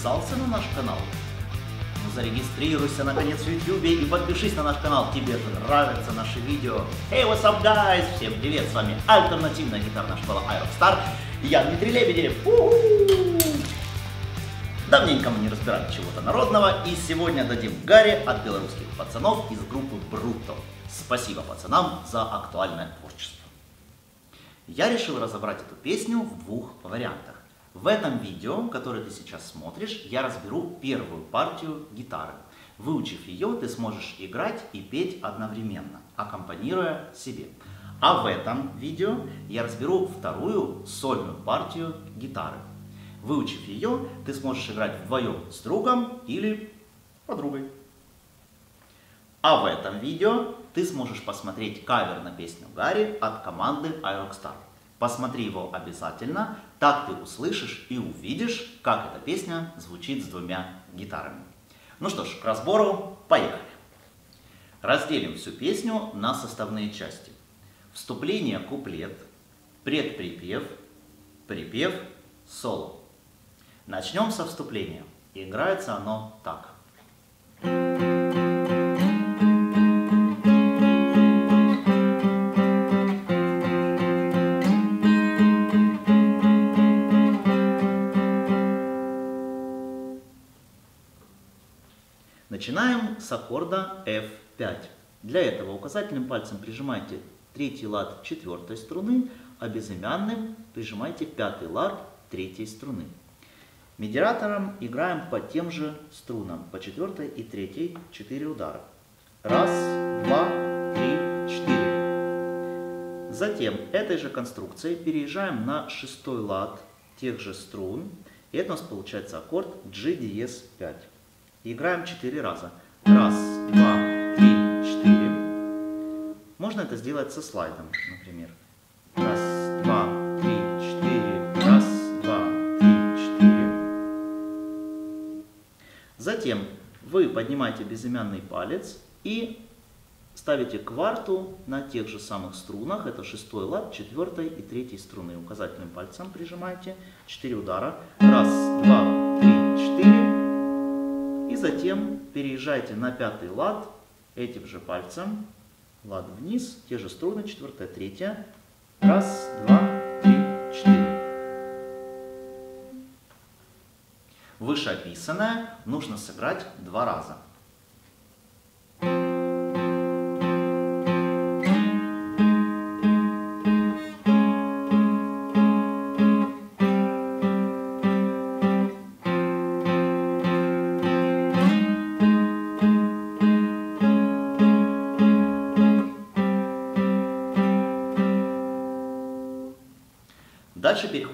подписался на наш канал? Ну зарегистрируйся наконец в YouTube и подпишись на наш канал, тебе нравятся наши видео. Hey, what's up, guys? Всем привет, с вами альтернативная гитарная школа Aerox Я Дмитрий Лебедев. Давненько мы не разбирали чего-то народного, и сегодня дадим Гарри от белорусских пацанов из группы Бруто. Спасибо пацанам за актуальное творчество. Я решил разобрать эту песню в двух вариантах. В этом видео, которое ты сейчас смотришь, я разберу первую партию гитары. Выучив ее, ты сможешь играть и петь одновременно, аккомпанируя себе. А в этом видео я разберу вторую сольную партию гитары. Выучив ее, ты сможешь играть вдвоем с другом или подругой. А в этом видео ты сможешь посмотреть кавер на песню Гарри от команды Aeroxstar. Посмотри его обязательно, так ты услышишь и увидишь, как эта песня звучит с двумя гитарами. Ну что ж, к разбору поехали. Разделим всю песню на составные части. Вступление, куплет, предприпев, припев, соло. Начнем со вступления. Играется оно так. Начинаем с аккорда F5. Для этого указательным пальцем прижимайте третий лад четвертой струны, а безымянным прижимайте пятый лад третьей струны. Медиатором играем по тем же струнам, по четвертой и третьей, четыре удара. Раз, два, три, четыре. Затем этой же конструкцией переезжаем на шестой лад тех же струн. И это у нас получается аккорд G диез 5. Играем четыре раза. Раз, два, три, четыре. Можно это сделать со слайдом, например. Раз, два, Затем вы поднимаете безымянный палец и ставите кварту на тех же самых струнах. Это шестой лад, четвертой и третьей струны. Указательным пальцем прижимаете. Четыре удара. Раз, два, три, четыре. Затем переезжайте на пятый лад этим же пальцем. Лад вниз, те же струны, четвертая, третья. Раз, два, Вышеописанное нужно сыграть два раза.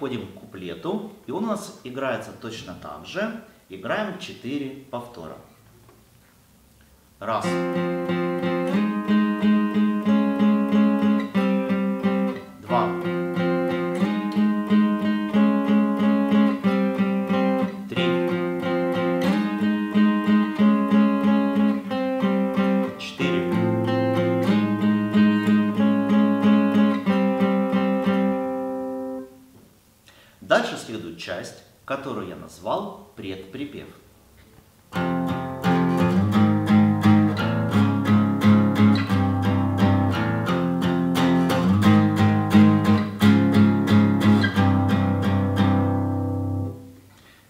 Переходим к куплету, и он у нас играется точно так же. Играем 4 повтора. Раз. Назвал предприпев.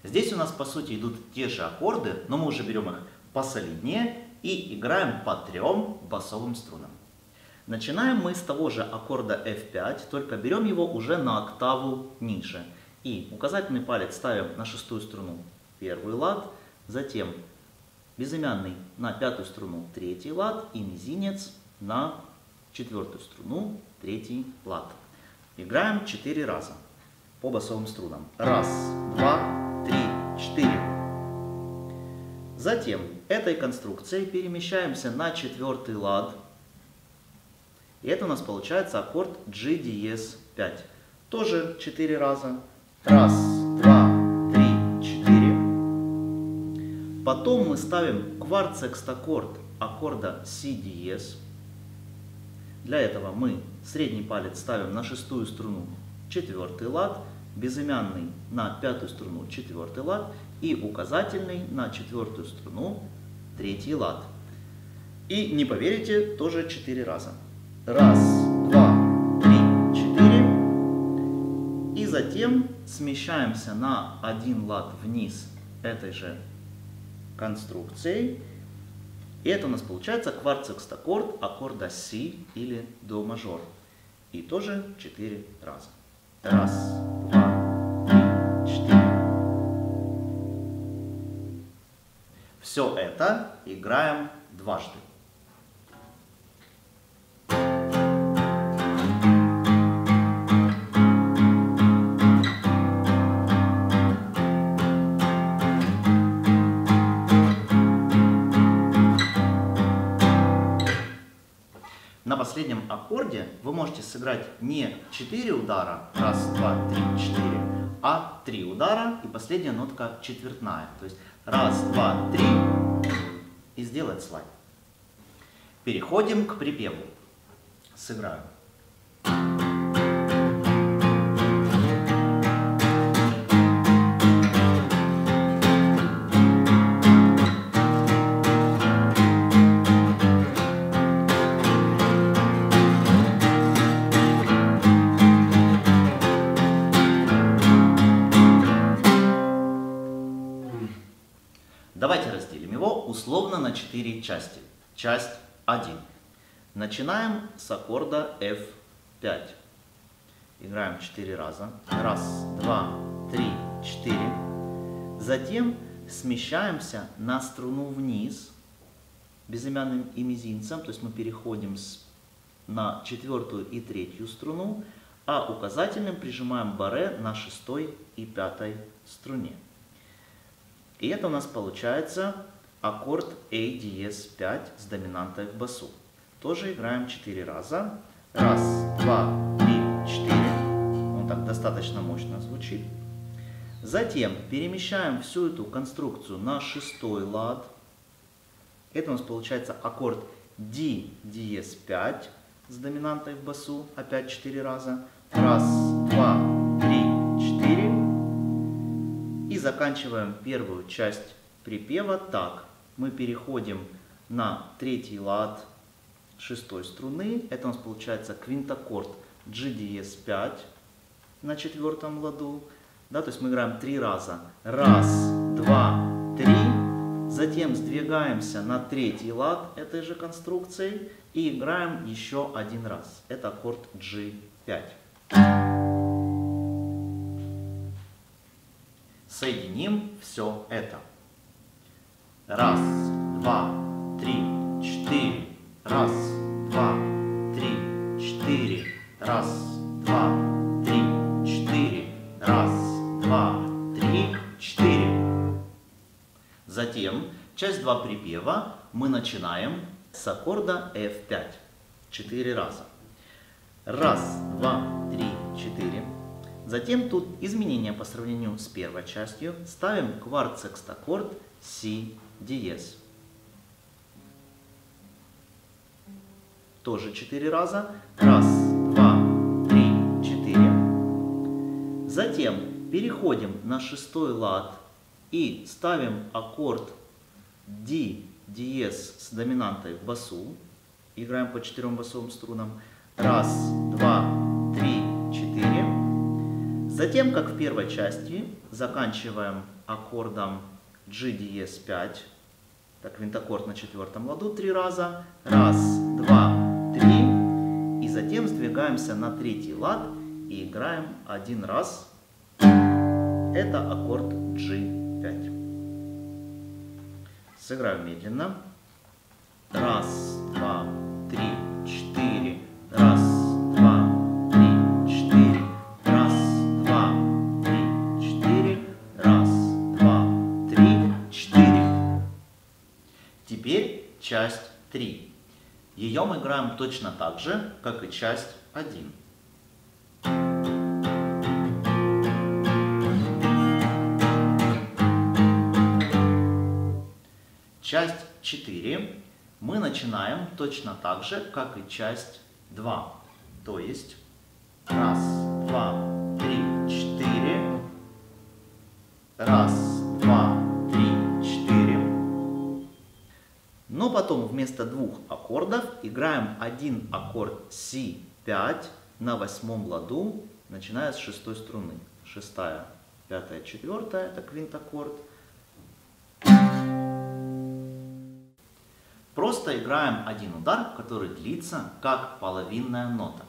Здесь у нас по сути идут те же аккорды, но мы уже берем их посолиднее и играем по трем басовым струнам. Начинаем мы с того же аккорда F5, только берем его уже на октаву ниже – и указательный палец ставим на шестую струну первый лад, затем безымянный на пятую струну третий лад и мизинец на четвертую струну третий лад. Играем четыре раза по басовым струнам. Раз, два, три, четыре. Затем этой конструкцией перемещаемся на четвертый лад. И это у нас получается аккорд G диез 5. Тоже четыре раза. Раз, два, три, четыре. Потом мы ставим кварт-секстаккорд аккорда си диез. Для этого мы средний палец ставим на шестую струну, четвертый лад, безымянный на пятую струну четвертый лад и указательный на четвертую струну третий лад. И не поверите, тоже четыре раза. Раз, затем смещаемся на один лад вниз этой же конструкцией. И это у нас получается кварцекстаккорд аккорда Си или до мажор. И тоже четыре раза. Раз, два, три, четыре. Все это играем дважды. На последнем аккорде вы можете сыграть не 4 удара, раз, два, три, четыре, а 3 удара и последняя нотка четвертная. То есть раз, два, три и сделать слайд. Переходим к припеву. Сыграю. На 4 части. Часть 1. Начинаем с аккорда F5. Играем 4 раза. Раз, два, три, четыре. Затем смещаемся на струну вниз безымянным и мизинцем. То есть мы переходим с, на четвертую и третью струну, а указательным прижимаем баре на шестой и пятой струне. И это у нас получается аккорд A диез 5 с доминантой в басу. Тоже играем 4 раза. Раз, два, три, четыре. Он так достаточно мощно звучит. Затем перемещаем всю эту конструкцию на шестой лад. Это у нас получается аккорд D диез 5 с доминантой в басу. Опять 4 раза. Раз, два, три, четыре. И заканчиваем первую часть припева так. Мы переходим на третий лад шестой струны. Это у нас получается квинтаккорд G диез 5 на четвертом ладу. Да, то есть мы играем три раза. Раз, два, три. Затем сдвигаемся на третий лад этой же конструкции и играем еще один раз. Это аккорд G5. Соединим все это. Раз, два, три, четыре. Раз, два, три, четыре. Раз, два, три, четыре. Раз, два, три, четыре. Затем часть 2 припева мы начинаем с аккорда F5. Четыре раза. Раз, два, три, четыре. Затем тут изменения по сравнению с первой частью. Ставим кварцекстаккорд Си диез. Тоже 4 раза. Раз, два, три, четыре. Затем переходим на шестой лад и ставим аккорд D диез с доминантой в басу. Играем по четырем басовым струнам. Раз, два, три, четыре. Затем, как в первой части, заканчиваем аккордом G диез 5. Так, винтаккорд на четвертом ладу три раза. Раз, два, три. И затем сдвигаемся на третий лад и играем один раз. Это аккорд G5. Сыграю медленно. Раз, часть 3. Ее мы играем точно так же, как и часть 1. Часть 4 мы начинаем точно так же, как и часть 2. То есть раз, два, три, четыре. Потом вместо двух аккордов играем один аккорд Си5 на восьмом ладу, начиная с шестой струны. Шестая, пятая, четвертая, это квинт-аккорд. Просто играем один удар, который длится как половинная нота.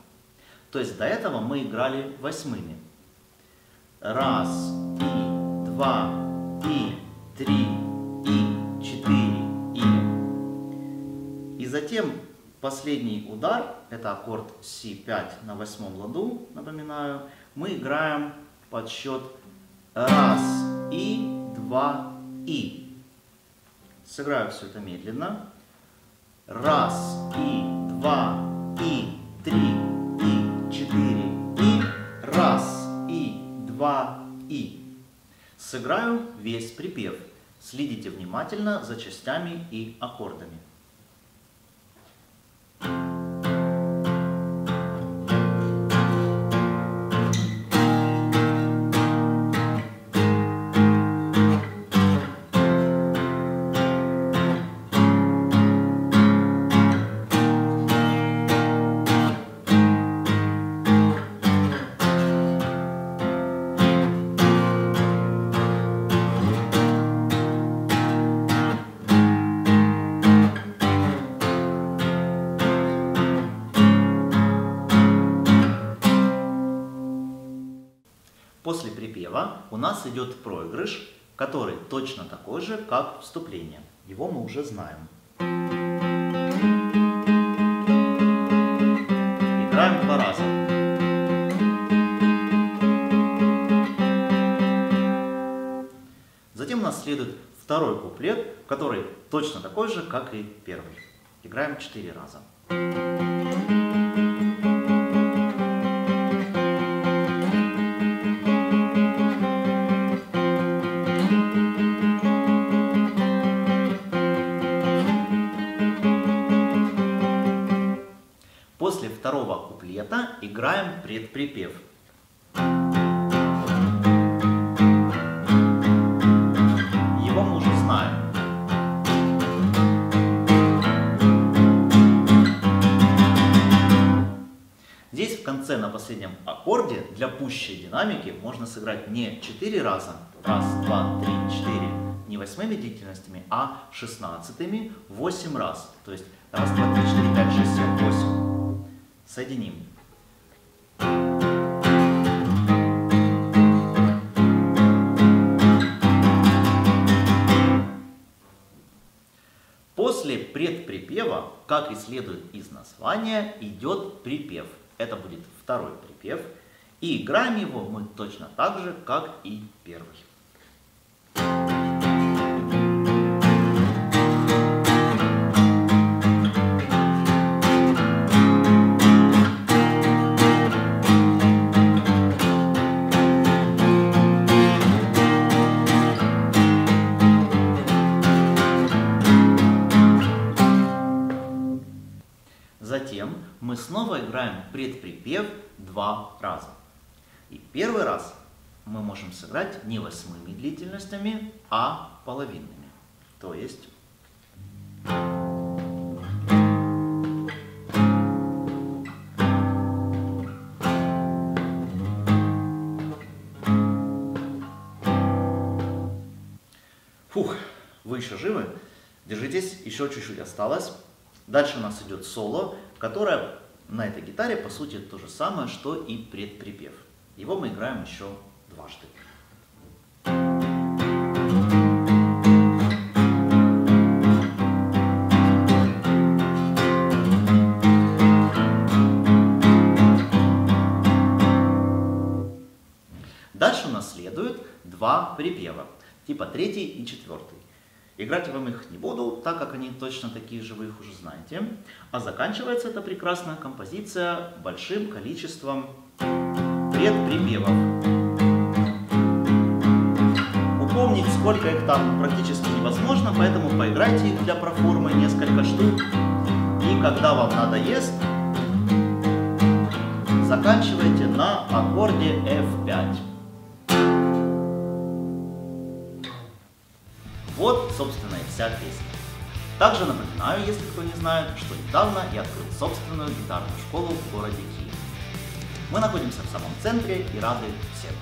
То есть до этого мы играли восьмыми. Раз, и, два, и, три, затем последний удар, это аккорд Си5 на восьмом ладу, напоминаю, мы играем под счет раз, и, два, и. Сыграю все это медленно. Раз, и, два, и, три, и, четыре, и. Раз, и, два, и. Сыграю весь припев. Следите внимательно за частями и аккордами. Припева у нас идет проигрыш, который точно такой же, как вступление. Его мы уже знаем. Играем два раза. Затем у нас следует второй куплет, который точно такой же, как и первый. Играем четыре раза. После второго куплета играем предприпев. Его мы уже знаем. Здесь в конце на последнем аккорде для пущей динамики можно сыграть не 4 раза, раз, два, три, четыре, не восьмыми длительностями, а шестнадцатыми 8 раз. То есть раз, два, три, четыре, пять, шесть, семь, восемь. Соединим. После предприпева, как и следует из названия, идет припев. Это будет второй припев. И играем его мы точно так же, как и первый. Два раза. И первый раз мы можем сыграть не восьмыми длительностями, а половинными. То есть Фух, вы еще живы? Держитесь, еще чуть-чуть осталось. Дальше у нас идет соло, которое на этой гитаре по сути то же самое, что и предприпев. Его мы играем еще дважды. Дальше у нас следует два припева, типа третий и четвертый. Играть я вам их не буду, так как они точно такие же, вы их уже знаете. А заканчивается эта прекрасная композиция большим количеством предприпевов. Упомнить, сколько их там практически невозможно, поэтому поиграйте их для проформы несколько штук. И когда вам надоест, заканчивайте на аккорде F5. Вот, собственно, и вся песня. Также напоминаю, если кто не знает, что недавно я открыл собственную гитарную школу в городе Киев. Мы находимся в самом центре и рады всем.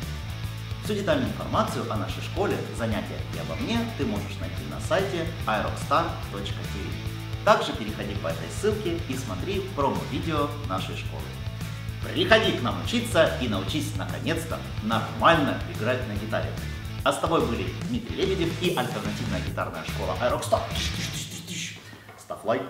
Всю детальную информацию о нашей школе, занятиях и обо мне ты можешь найти на сайте irockstar.tv. Также переходи по этой ссылке и смотри промо-видео нашей школы. Приходи к нам учиться и научись наконец-то нормально играть на гитаре. А с тобой были Дмитрий Лебедев и альтернативная гитарная школа iRockstar. Ставь лайк,